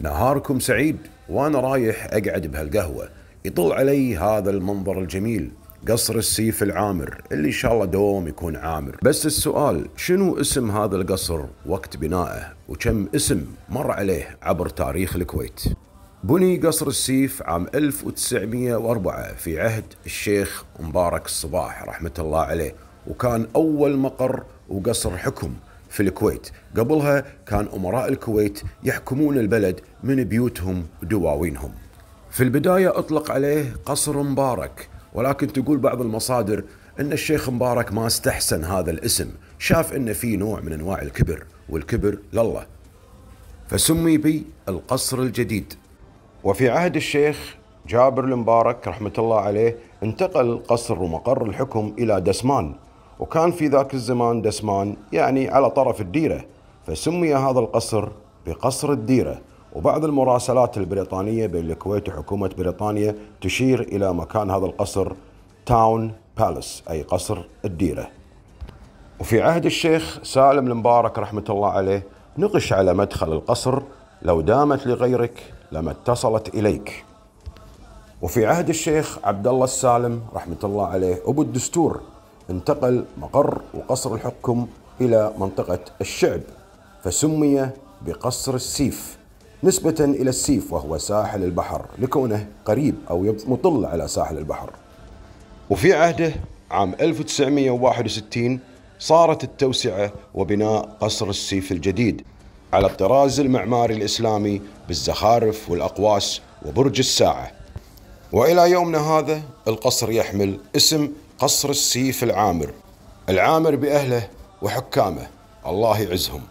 نهاركم سعيد وأنا رايح أقعد بهالقهوة. يطل علي هذا المنظر الجميل قصر السيف العامر اللي إن شاء الله دوم يكون عامر. بس السؤال شنو اسم هذا القصر وقت بنائه؟ وكم اسم مر عليه عبر تاريخ الكويت؟ بني قصر السيف عام 1904 في عهد الشيخ مبارك الصباح رحمة الله عليه وكان أول مقر وقصر حكم. في الكويت. قبلها كان أمراء الكويت يحكمون البلد من بيوتهم ودواوينهم في البداية أطلق عليه قصر مبارك ولكن تقول بعض المصادر أن الشيخ مبارك ما استحسن هذا الاسم شاف أن في نوع من أنواع الكبر والكبر لله. فسمي بي القصر الجديد. وفي عهد الشيخ جابر المبارك رحمة الله عليه انتقل قصر ومقر الحكم إلى دسمان. وكان في ذاك الزمان دسمان يعني على طرف الديرة فسمي هذا القصر بقصر الديرة. وبعض المراسلات البريطانية بين الكويت وحكومة بريطانيا تشير إلى مكان هذا القصر Town Palace أي قصر الديرة. وفي عهد الشيخ سالم المبارك رحمة الله عليه نقش على مدخل القصر لو دامت لغيرك لما اتصلت إليك. وفي عهد الشيخ عبد الله السالم رحمة الله عليه أبو الدستور انتقل مقر وقصر الحكم إلى منطقة الشعب فسمي بقصر السيف. نسبة إلى السيف وهو ساحل البحر لكونه قريب أو مطل على ساحل البحر. وفي عهده عام 1961 صارت التوسعة وبناء قصر السيف الجديد على الطراز المعماري الإسلامي بالزخارف والأقواس وبرج الساعة. وإلى يومنا هذا القصر يحمل اسم قصر السيف العامر. العامر بأهله وحكامه. الله يعزهم.